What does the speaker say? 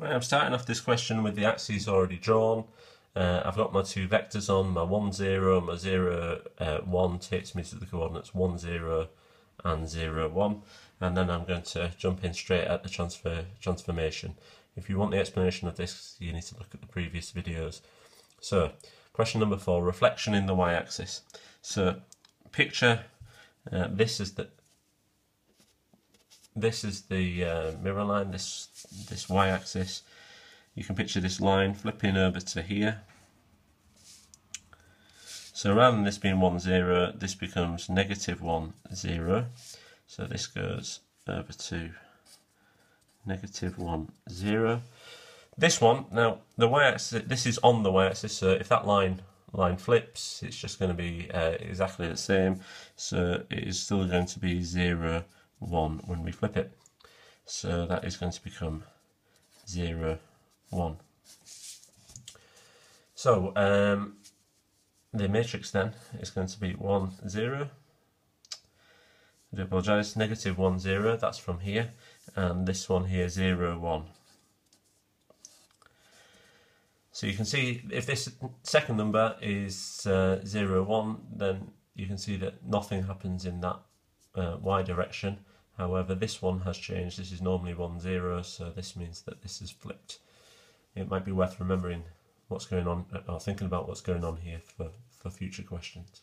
I'm starting off this question with the axes already drawn. Uh, I've got my two vectors on, my 1, 0, my 0, uh, 1 takes me to the coordinates 1, 0 and 0, 1. And then I'm going to jump in straight at the transfer transformation. If you want the explanation of this, you need to look at the previous videos. So, question number 4, reflection in the y-axis. So, picture uh, this is the this is the uh, mirror line, this this y-axis. You can picture this line flipping over to here. So rather than this being 1, 0, this becomes negative 1, 0. So this goes over to negative 1, 0. This one, now the y-axis, this is on the y-axis, so if that line line flips, it's just going to be uh, exactly the same. So it is still going to be 0, 1 when we flip it. So that is going to become 0, 1. So um, the matrix then is going to be 1, 0. I apologise, negative 1, 0, that's from here. And this one here, 0, 1. So you can see if this second number is uh, 0, 1, then you can see that nothing happens in that uh, y direction. However, this one has changed. This is normally 1, 0, so this means that this is flipped. It might be worth remembering what's going on, uh, or thinking about what's going on here for, for future questions.